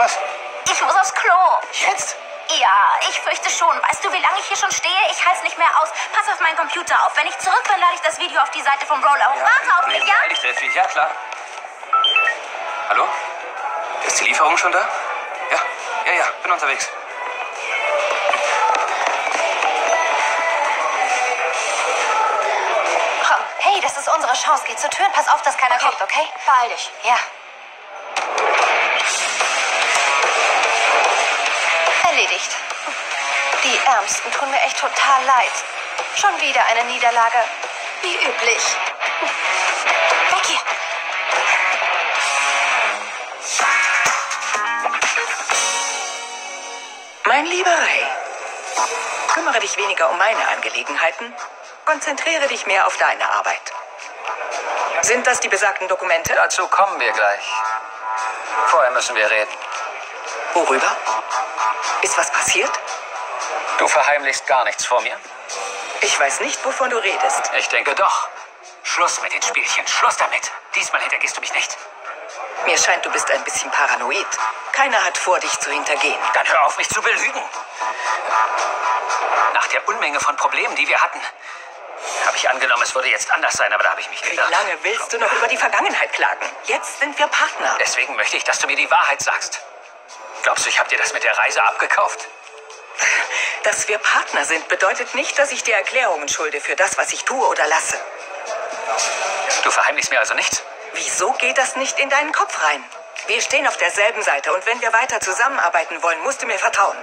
Was? Ich muss aufs Klo. Jetzt? Ja, ich fürchte schon. Weißt du, wie lange ich hier schon stehe? Ich halte es nicht mehr aus. Pass auf meinen Computer auf. Wenn ich zurück bin, lade ich das Video auf die Seite vom Roller hoch. Warte auf mich, ja? Dich, Delphi. Ja, klar. Hallo? Ist die Lieferung schon da? Ja, ja, ja, bin unterwegs. Komm, hey, das ist unsere Chance. Geh zur Tür und pass auf, dass keiner kommt, okay? Beeil dich. Ja. Die Ärmsten tun mir echt total leid. Schon wieder eine Niederlage. Wie üblich. Weg hier. Mein lieber Ray, kümmere dich weniger um meine Angelegenheiten. Konzentriere dich mehr auf deine Arbeit. Sind das die besagten Dokumente? Dazu kommen wir gleich. Vorher müssen wir reden. Worüber? Ist was passiert? Du verheimlichst gar nichts vor mir? Ich weiß nicht, wovon du redest. Ich denke doch. Schluss mit den Spielchen. Schluss damit. Diesmal hintergehst du mich nicht. Mir scheint, du bist ein bisschen paranoid. Keiner hat vor, dich zu hintergehen. Dann hör auf, mich zu belügen. Nach der Unmenge von Problemen, die wir hatten, habe ich angenommen, es würde jetzt anders sein, aber da habe ich mich Wie geirrt. lange willst du noch über die Vergangenheit klagen? Jetzt sind wir Partner. Deswegen möchte ich, dass du mir die Wahrheit sagst. Glaubst du, ich habe dir das mit der Reise abgekauft? Dass wir Partner sind, bedeutet nicht, dass ich dir Erklärungen schulde für das, was ich tue oder lasse. Du verheimlichst mir also nichts? Wieso geht das nicht in deinen Kopf rein? Wir stehen auf derselben Seite und wenn wir weiter zusammenarbeiten wollen, musst du mir vertrauen.